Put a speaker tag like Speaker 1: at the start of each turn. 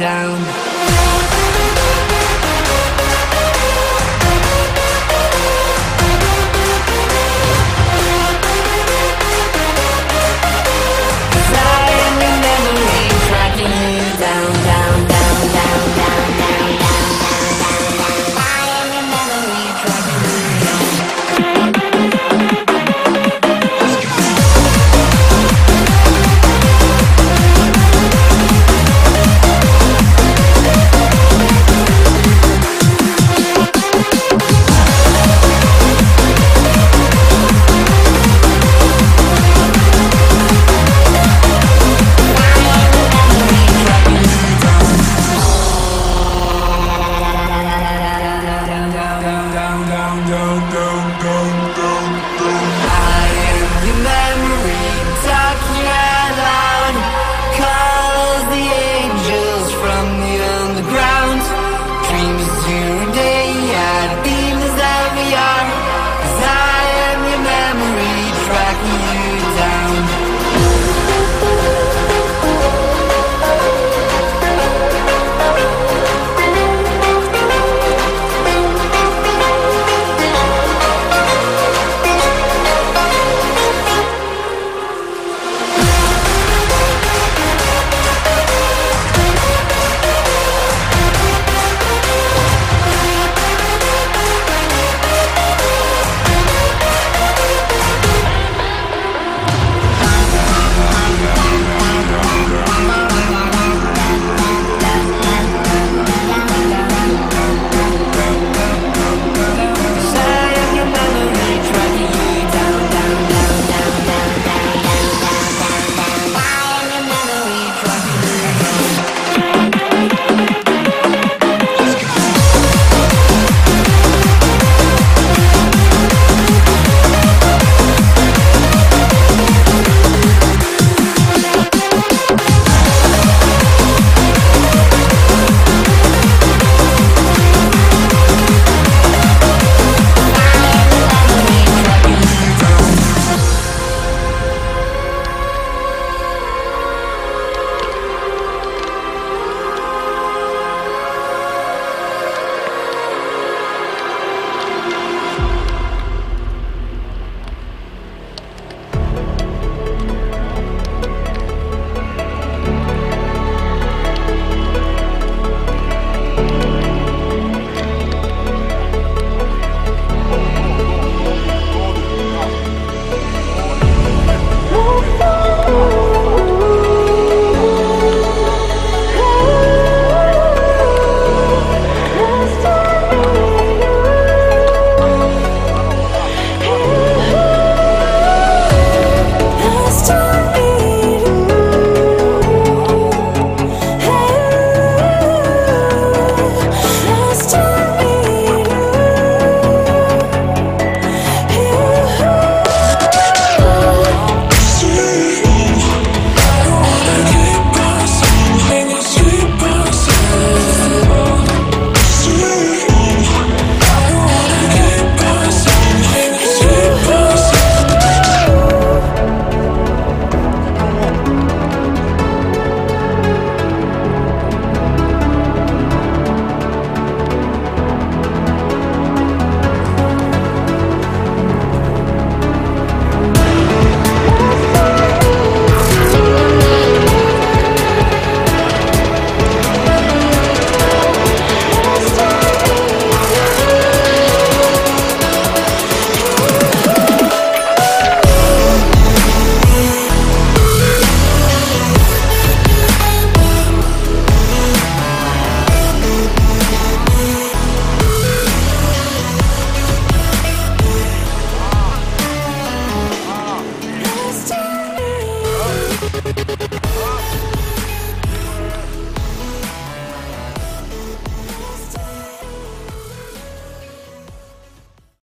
Speaker 1: down